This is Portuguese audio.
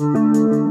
Música